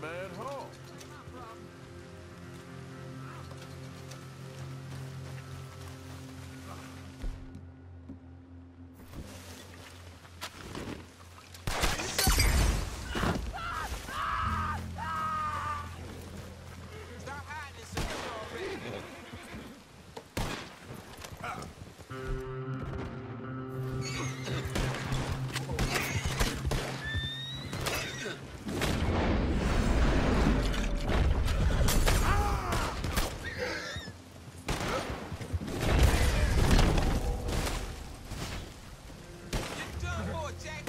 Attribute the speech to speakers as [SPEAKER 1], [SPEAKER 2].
[SPEAKER 1] manhunt. Jackass.